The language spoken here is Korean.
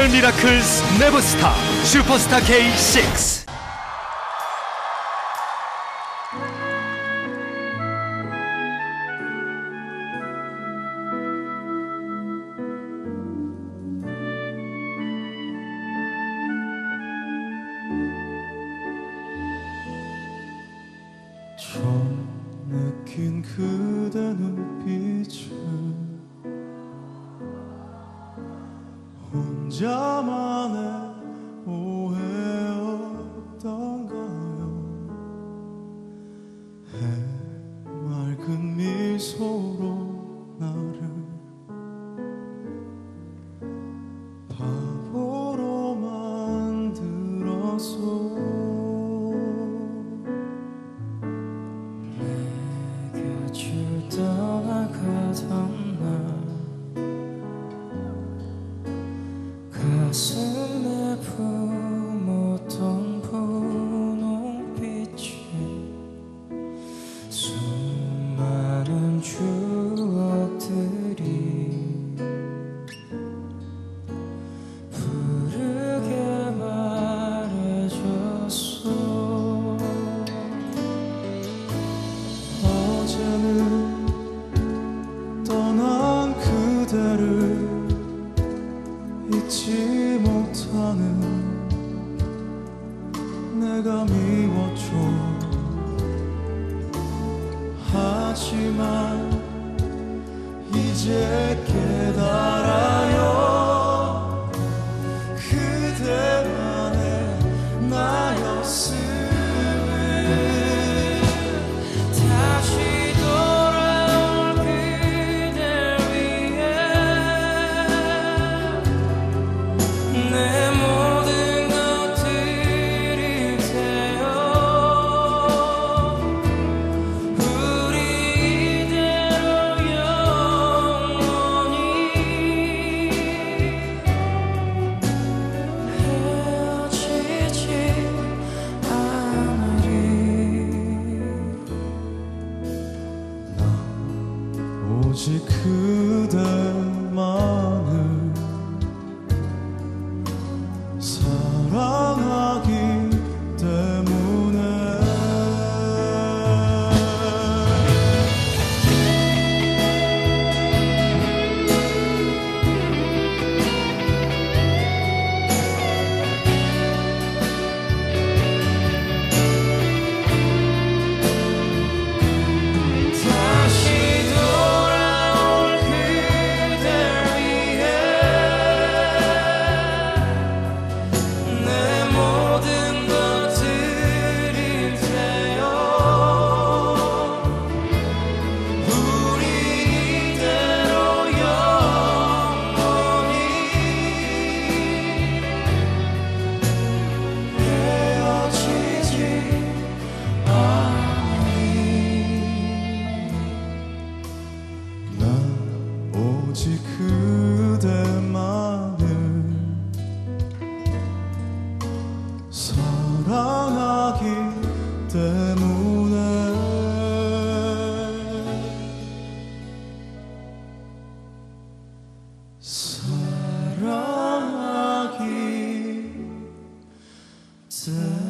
리얼 미라클스 네버스타 슈퍼스타 K6 처음 느낀 그대 눈빛 혼자만의 오해였던가요. 해맑은 미소로 나를 바보로 만들었어 곁을 떠나가던 가슴에 품었던 분홍빛은 수많은 추억들이 부르게 말해줬어. 어제는 못하는 내가 미워져 하지만 이제 깨달아 오직 그대만 오직 그대만을 사랑하기 때문에. 사랑하기 때문에.